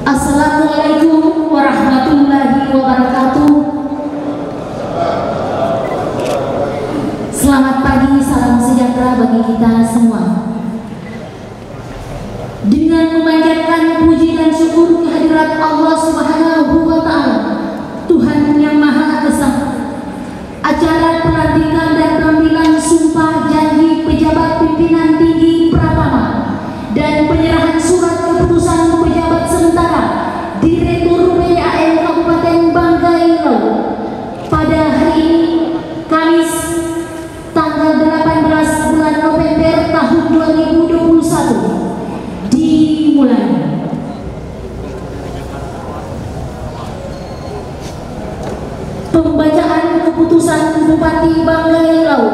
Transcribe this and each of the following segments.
Assalamualaikum warahmatullahi wabarakatuh. Selamat pagi, salam sejahtera bagi kita semua. Dengan memanjatkan puji dan syukur kehadirat Allah Subhanahu Pembacaan keputusan Bupati Banggai-Lau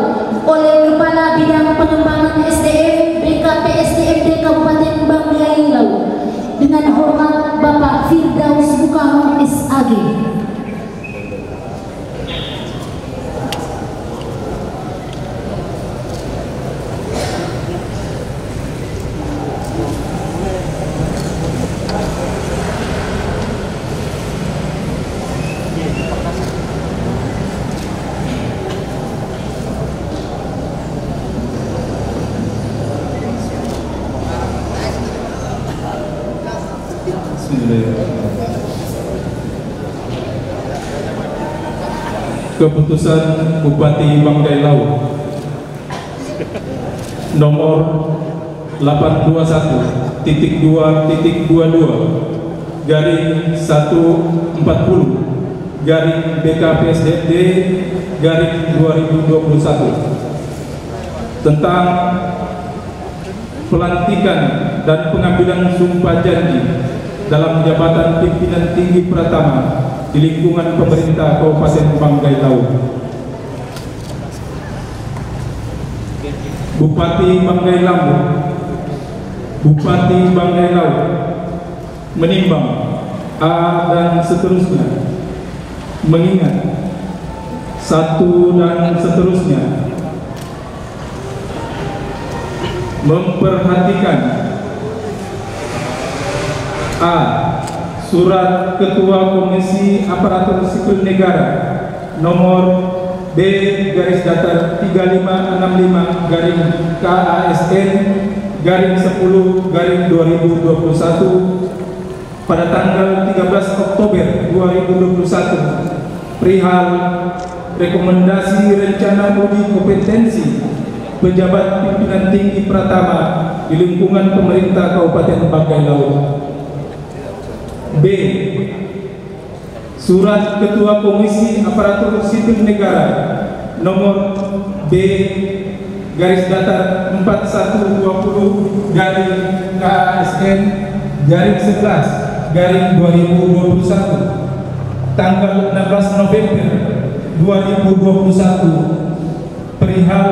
oleh Kepala Bidang Pengembangan SDM BKPSDMD Kabupaten Banggai-Lau dengan hormat Bapak Firdaus Bukama SAG. Keputusan Bupati Banggai Lau nomor 821 titik 2 titik 22 garing 140 garing BKPSDD garing 2021 tentang pelantikan dan pengambilan sumpah janji dalam jabatan pimpinan tinggi Pratama di lingkungan pemerintah Kabupaten Banggai Lau. Bupati Banggai Lau, Bupati Banggai Lau menimbang A dan seterusnya mengingat satu dan seterusnya memperhatikan A. Surat Ketua Komisi Aparatur Sipil Negara nomor B garis datar 3565 garing KASN garing 10 garing 2021 pada tanggal 13 Oktober 2021 perihal rekomendasi rencana uji kompetensi pejabat pimpinan tinggi Pratama di lingkungan pemerintah Kabupaten Banggai Lau. B. Surat Ketua Komisi Aparatur Sipil Negara nomor B garis datar 4120 garing KASN garing 11 garing 2021 tanggal 16 November 2021 perihal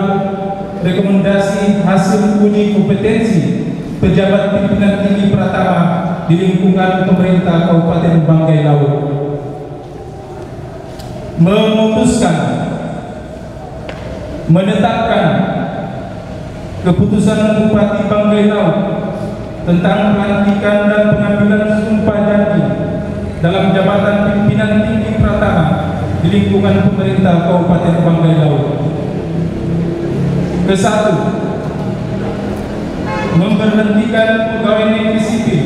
rekomendasi hasil uji kompetensi pejabat pimpinan tinggi Pratama di lingkungan pemerintah Kabupaten Banggai Lau memutuskan menetapkan keputusan Bupati Banggai Lau tentang pelantikan dan pengambilan sumpah janji dalam jabatan pimpinan tinggi Pratama di lingkungan pemerintah Kabupaten Banggai Lau. Kesatu, memberhentikan pegawai negeri sipil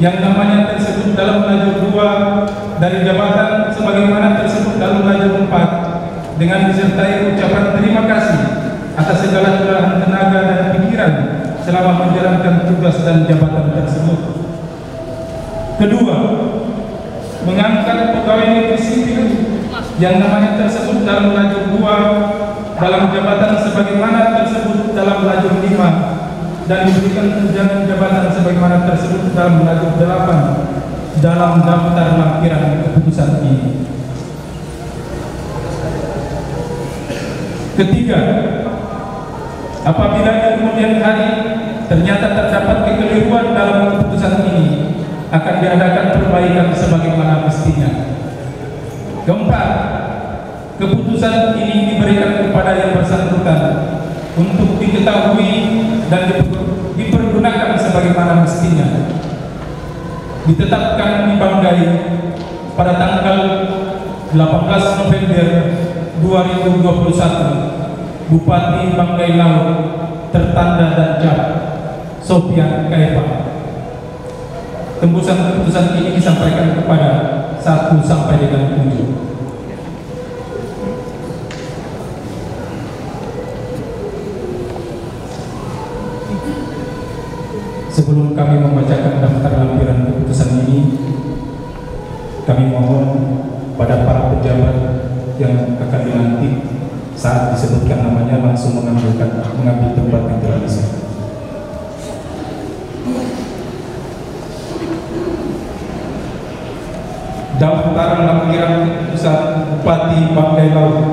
yang namanya tersebut dalam lajur dua dari jabatan sebagaimana tersebut dalam lajur empat dengan disertai ucapan terima kasih atas segala curahan tenaga dan pikiran selama menjalankan tugas dan jabatan tersebut. Kedua, mengangkat pegawai negeri sipil yang namanya tersebut dalam lajur dua dalam jabatan sebagaimana tersebut dalam lajur lima dan diberikan tunjangan jabatan sebagaimana tersebut dalam lajur delapan dalam daftar lampiran keputusan ini. Ketiga, apabila di kemudian hari ternyata terdapat kekeliruan dalam keputusan ini, akan diadakan perbaikan sebagaimana mestinya. Keempat, keputusan ini diberikan kepada yang bersangkutan untuk diketahui dan dipergunakan sebagaimana mestinya. ditetapkan di Banggai pada tanggal 18 November 2021 Bupati Banggai Laut tertanda dan cap Sofian Kaifa tembusan keputusan ini disampaikan kepada satu sampai dengan tujuh Sebelum kami membacakan daftar lampiran keputusan ini, kami mohon pada para pejabat yang akan dilantik saat disebutkan namanya langsung mengambilkan mengambil tempat yang telah disebut. Daftar lampiran keputusan Bupati Banggai Laut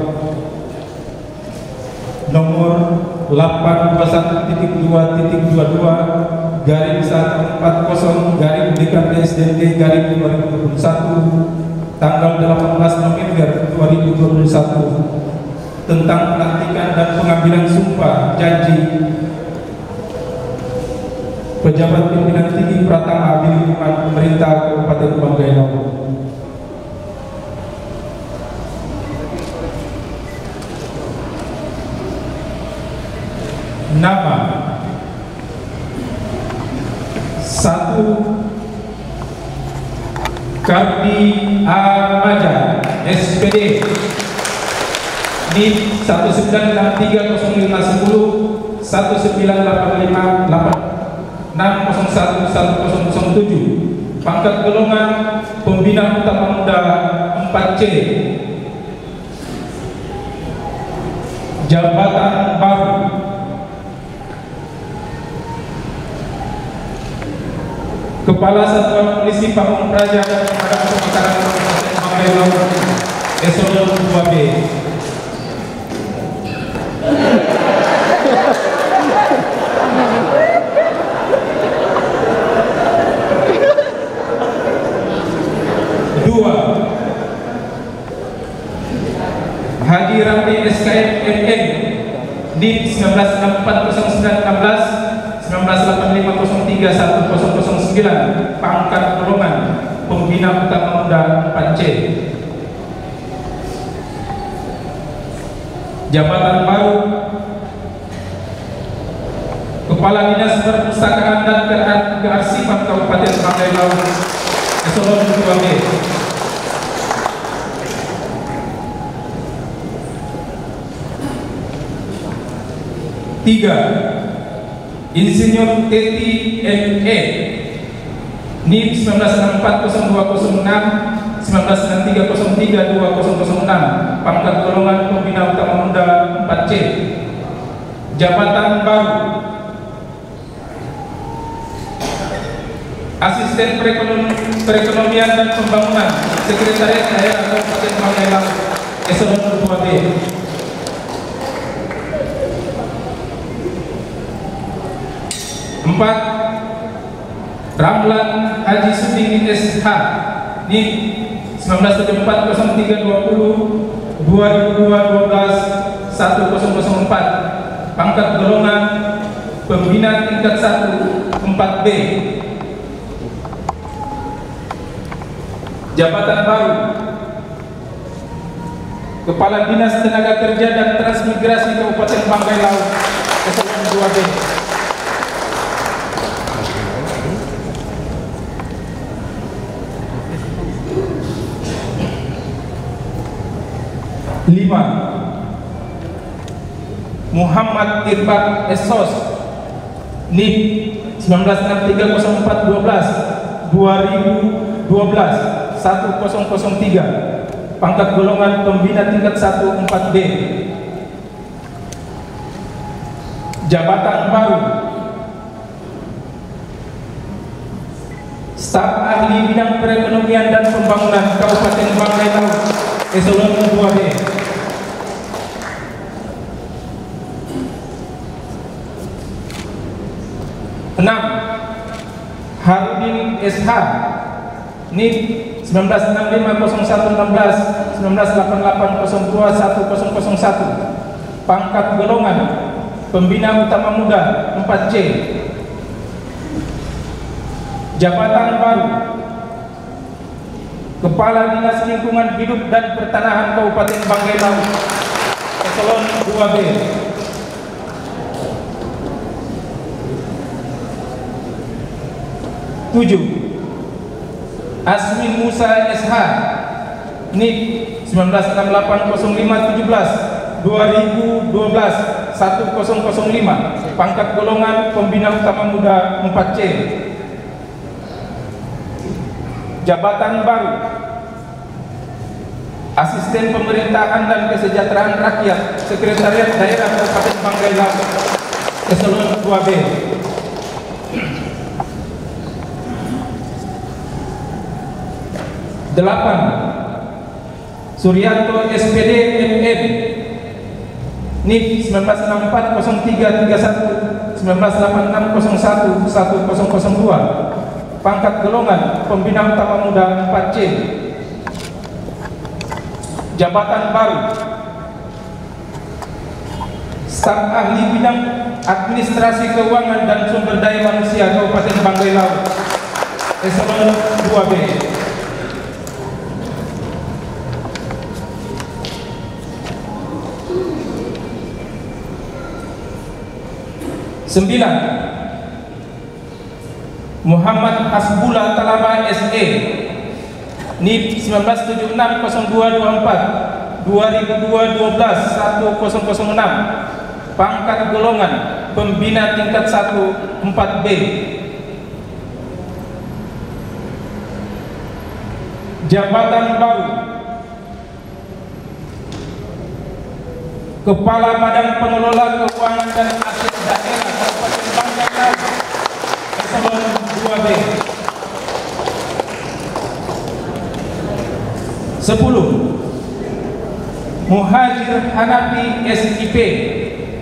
nomor 821.2.22 garing 140 garing DKP SDT garing 2021 tanggal 18 November 2021 tentang pelantikan dan pengambilan sumpah janji pejabat pimpinan tinggi Pratama di lingkungan pemerintah Kabupaten Banggai Lampung. Nama satu Kardi Amaja SPD NIP 19630510 1985 pangkat golongan pembina utama muda 4C jabatan baru Kepala Satuan Polisi Pamung Praja dan Pemadam Kebakaran Kabupaten Laut Eselon 2B. Dua Haji Ramli SKM MN di 1964 1985031009 pangkat golongan pembina muda 4C jabatan baru. Kepala Dinas Perpustakaan dan Kearsipan Kabupaten Banggai Laut Eselon 2B Tiga. Insinyur Teti M.E. NIP 19640206 1993032006 pangkat golongan pembina utama muda 4C jabatan baru. Asisten perekonomian dan pembangunan sekretariat daerah Kabupaten Banggai eselon 2B Empat. Ramlan Haji Suding SH NIK 19740320 2002 12 1004 pangkat golongan pembina tingkat 1 4B jabatan baru. Kepala Dinas Tenaga Kerja dan Transmigrasi Kabupaten Banggai Laut Keseluruhan 2B lima. Muhammad Irfan Esos. NIP 19630412 2012 1003 pangkat golongan pembina tingkat 1 4D jabatan baru. Staf ahli bidang perekonomian dan pembangunan Kabupaten Banggai Laut. Eselon 2D enam Harudin SH NIP 19650116 1988021001 pangkat golongan pembina utama muda 4C jabatan baru. Kepala Dinas Lingkungan Hidup dan Pertanahan Kabupaten Banggai Laut. Eselon 2B Tujuh. Asmin Musa SH NIK 19680517 2012 1005 Pangkat golongan Pembina Utama Muda 4C Jabatan baru. Asisten Pemerintahan dan Kesejahteraan Rakyat Sekretariat Daerah Kabupaten Laut Eselon 2B Delapan. Suryanto SPD MM NIK 19640331 198601 1002 Pangkat golongan Pembina Utama Muda 4C Jabatan baru. Staf Ahli Bidang Administrasi Keuangan dan Sumber Daya Manusia Kabupaten Banggai Laut. Eselon 2B Sembilan. Muhammad Hasbullah Talaba SE NIP 19760224 2002 12 1006 Pangkat golongan Pembina tingkat 1 4B Jabatan baru. Kepala Badan Pengelola Keuangan dan Aset Daerah Kabupaten Banggai Laut Eselon 2B 10 Muhajir Hanafi SIP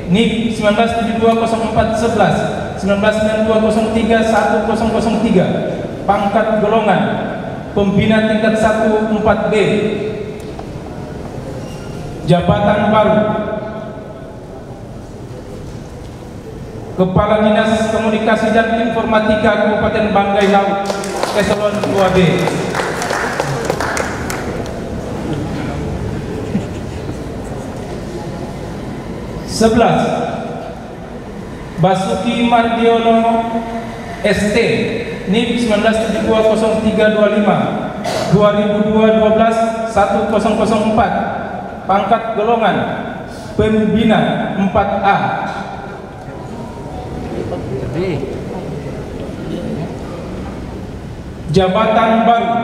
NIP 19720411 199203 1003 Pangkat golongan. Pembina tingkat 1 4B Jabatan baru Kepala Dinas Komunikasi dan Informatika Kabupaten Banggai Laut Eselon 2B Sebelas. Basuki Mardiono ST NIP 19720325 2002 12 1004 Pangkat golongan Pembina 4A Jabatan baru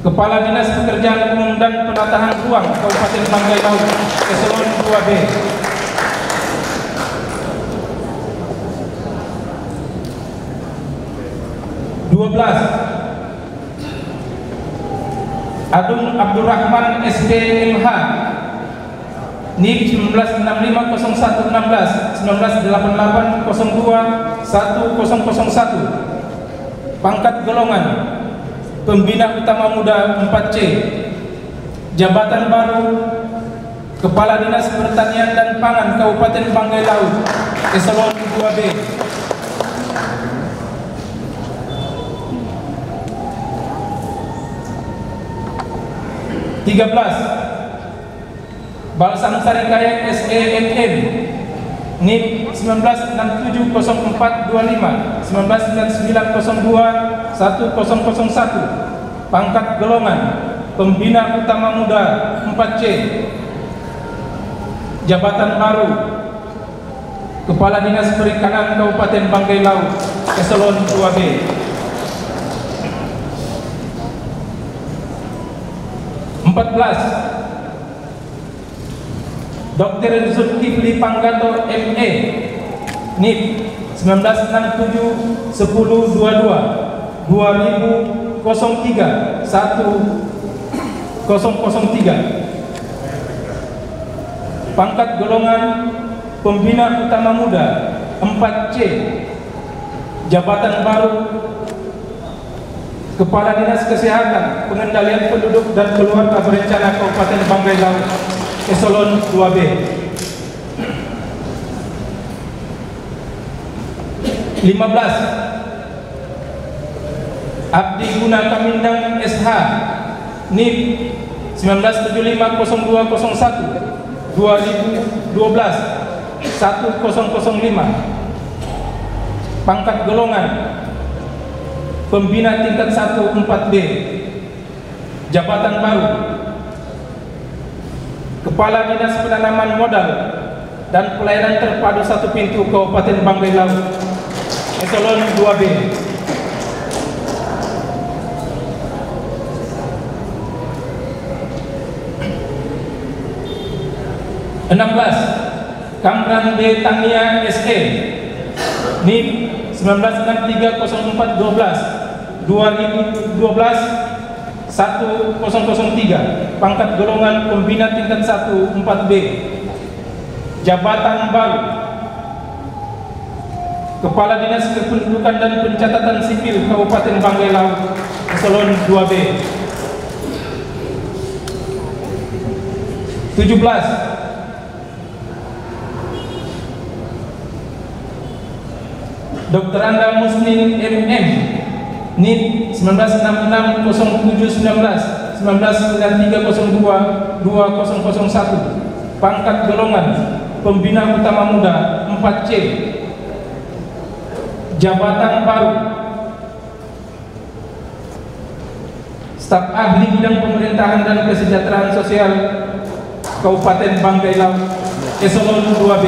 Kepala Dinas Pekerjaan Umum dan Penataan Ruang Kabupaten Banggai Laut Eselon 2B Dua belas. Adung Abdurrahman SD MH NIP 19650116 198802 1001 Pangkat golongan Pembina Utama Muda 4C Jabatan baru Kepala Dinas Pertanian dan Pangan Kabupaten Banggai Laut Eselon 2B Tiga belas Balsam Sarikaya SEMM NIP 19670425 199902 1001 Pangkat golongan Pembina Utama Muda 4C Jabatan baru Kepala Dinas Perikanan Kabupaten Banggai Laut Eselon 2B Empat belas Dr. Zulkifli Panggato MA NIP 1967 1022 2003 1003 Pangkat golongan Pembina Utama Muda 4C Jabatan baru Kepala Dinas Kesehatan Pengendalian Penduduk dan Keluarga Berencana Kabupaten Banggai Laut Eselon 2B Lima belas. Abdi Guna Kamindang SH NIP 19750201 2012 1005 Pangkat golongan Pembina tingkat 1 4B Jabatan baru Kepala Dinas Penanaman Modal dan Pelayanan Terpadu Satu Pintu Kabupaten Banggai Laut Eselon 2B 16 Kamran B. Tania NIP 19630412 2012 1003 Pangkat golongan pembina tingkat 1 4B Jabatan baru. Kepala Dinas Kependudukan dan Pencatatan Sipil Kabupaten Banggai Laut Eselon 2B 17 Dr. Anda Muslim MM NIP 19660719 199302 2001 Pangkat golongan Pembina Utama Muda 4C Jabatan baru. Staf Ahli Bidang Pemerintahan dan Kesejahteraan Sosial Kabupaten Banggai Laut Eselon 2B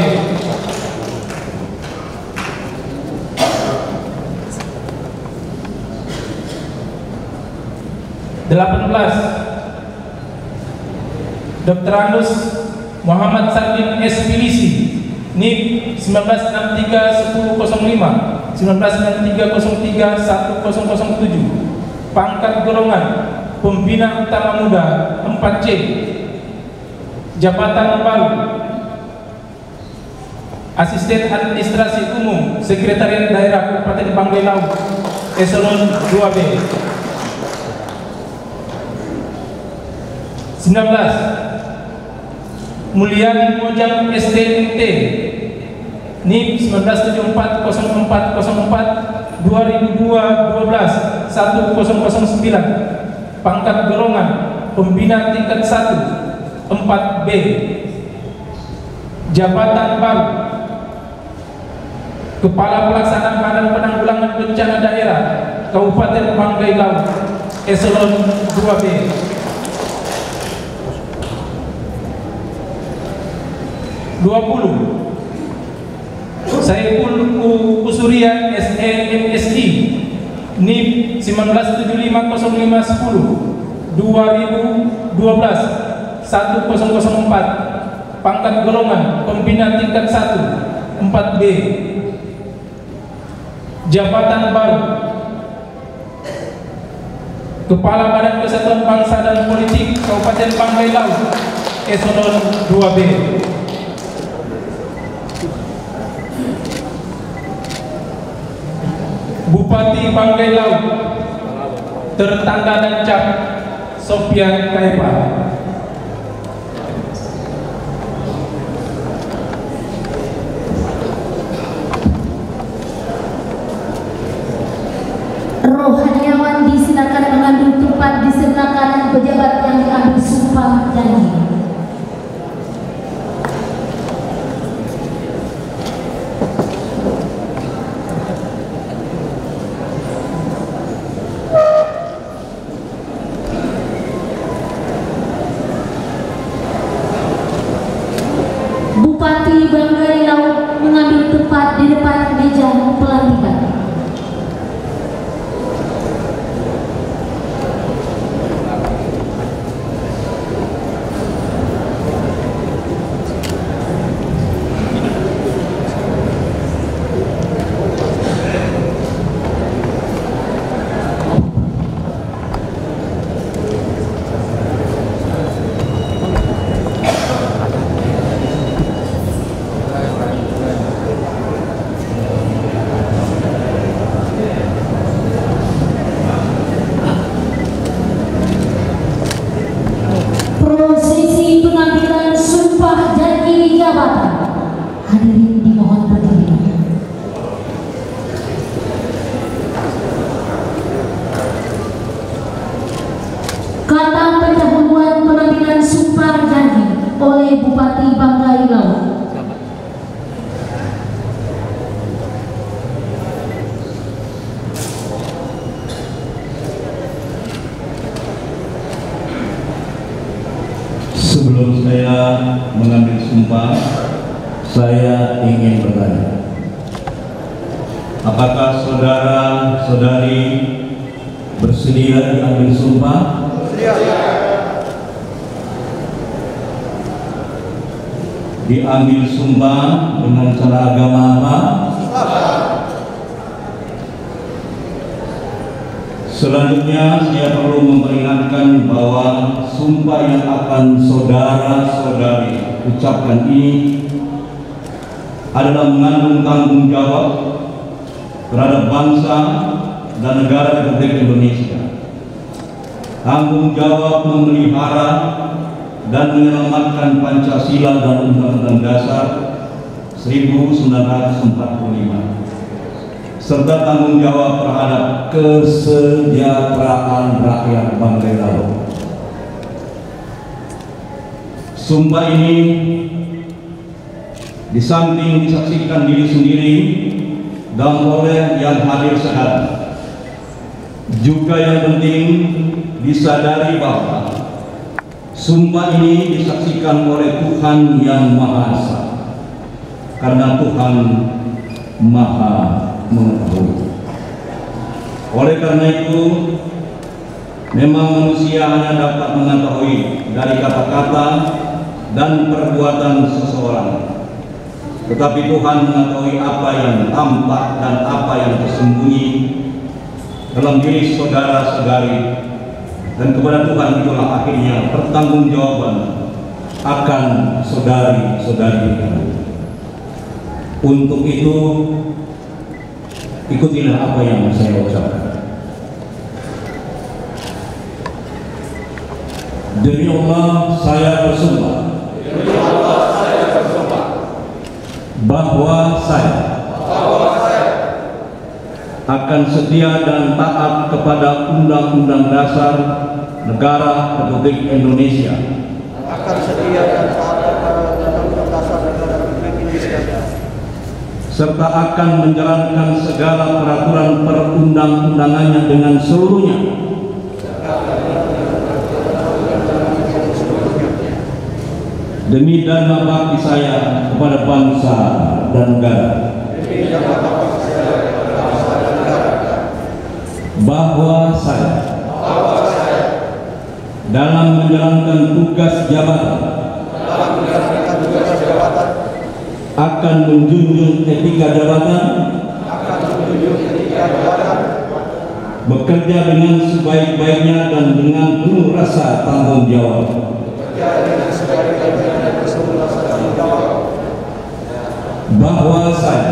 18 Dr. Anus Muhammad Salim S. Pilisi NIP 1963 1005 1993 03 1007 Pangkat golongan Pembina Utama Muda 4C Jabatan baru Asisten Administrasi Umum Sekretariat Daerah Kabupaten Banggai Laut Eselon 2B 19 Mulyani Mojang STMT NIP 19740404 2002 12 1009 Pangkat golongan Pembina tingkat 1 4B Jabatan baru Kepala Pelaksana Badan Penanggulangan Bencana Daerah Kabupaten Banggai Laut Eselon 2B 20 Saiful Kusuria SNMSI NIP 19750510 2012 1004 Pangkat golongan Pembina tingkat 1 4B Jabatan baru. Kepala Badan Kesatuan Bangsa dan Politik Kabupaten Banggai Laut Eselon 2B Bupati Banggai Laut tertanda dan cap Sofian Kaipa Rohaniawan disilakan mengambil tempat di pejabat yang diambil sumpah janji. Bupati Banggai Laut. Sebelum saya mengambil sumpah, saya ingin bertanya. Apakah saudara-saudari bersedia diambil sumpah? Diambil sumpah dengan cara agama apa? Selanjutnya saya perlu memperingatkan bahwa sumpah yang akan saudara-saudari ucapkan ini adalah mengandung tanggung jawab terhadap bangsa dan negara Republik Indonesia. Tanggung jawab memelihara dan menyelamatkan Pancasila dan Undang-Undang Dasar 1945 serta tanggung jawab terhadap kesejahteraan rakyat Bangkai Laut. Sumpah ini di samping disaksikan diri sendiri dan oleh yang hadir sekarang. Juga yang penting disadari bahwa sumpah ini disaksikan oleh Tuhan yang Maha Esa. Karena Tuhan Maha mengetahui. Oleh karena itu, memang manusia hanya dapat mengetahui dari kata-kata dan perbuatan seseorang. Tetapi Tuhan mengetahui apa yang tampak dan apa yang tersembunyi dalam diri saudara-saudari dan kepada Tuhan itulah akhirnya pertanggungjawaban akan saudari-saudari Untuk itu Ikutilah apa yang saya ucapkan. Demi Allah saya bersumpah. Demi Allah saya bersumpah. Bahwa saya. Akan setia dan taat kepada Undang-Undang Dasar Negara Republik Indonesia. Akan setia dan taat kepada Undang-Undang Dasar Negara Republik Indonesia. Serta akan menjalankan segala peraturan perundang-undangannya dengan seluruhnya. Demi dharma bakti saya kepada bangsa dan negara bahwa saya dalam menjalankan tugas jabatan akan menjunjung etika jabatan bekerja dengan sebaik-baiknya dan dengan penuh rasa tanggung jawab. Bahwa saya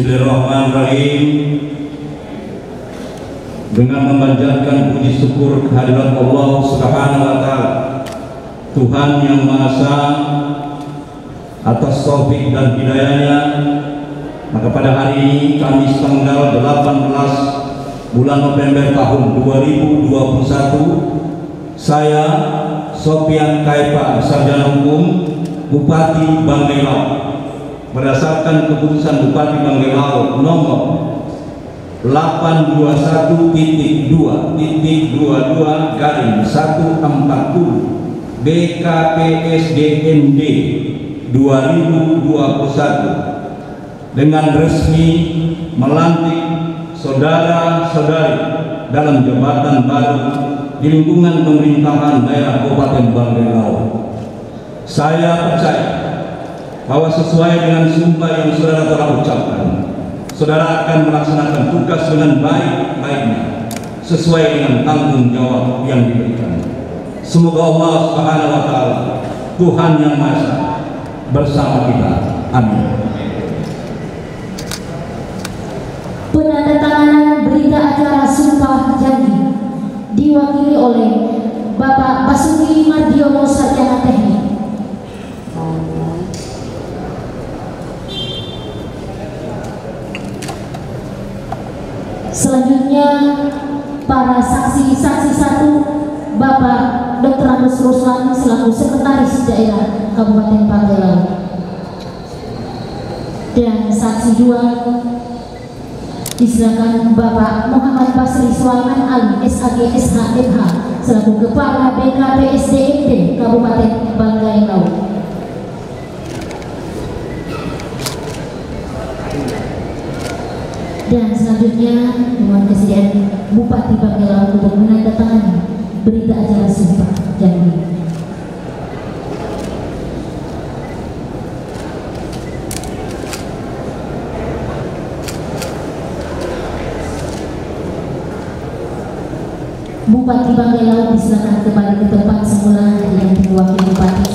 Bismillahirrahmanirrahim. Dengan memanjatkan puji syukur kehadiran Allah Subhanahu wa taala Tuhan yang Maha Esa atas taufik dan hidayahnya maka pada hari ini Kamis tanggal 18 bulan November tahun 2021 saya Sofian Kaipa Sarjana Hukum Bupati Banggai Laut berdasarkan keputusan Bupati Banggai Laut nomor 821.2.22 garing 140 BKPSDMD 2021 dengan resmi melantik saudara-saudari dalam jabatan baru di lingkungan pemerintahan daerah Kabupaten Banggai Laut. Saya percaya bahwa sesuai dengan sumpah yang saudara telah ucapkan, saudara akan melaksanakan tugas dengan baik-baiknya sesuai dengan tanggung jawab yang diberikan. Semoga Allah Subhanahu wa taala Tuhan yang Maha bersama kita. Amin. Penandatanganan berita acara Sumpah Janji diwakili oleh Bapak Basuki Mardiono Sarjana Teknik. Selanjutnya para saksi-saksi satu Bapak Dr. Agus Ruslan selaku Sekretaris Daerah Kabupaten Panggilan dan saksi dua disilakan Bapak Muhammad Basri Sulaiman Ali SAG SHMH selaku Kepala BKPSDMD Kabupaten Banggai Laut. Dan selanjutnya mohon kesediaan Bupati Banggai Laut untuk menandatangani berita acara sumpah janji. Bupati Banggai Laut disilakan kembali ke tempat semula dengan wakil bupati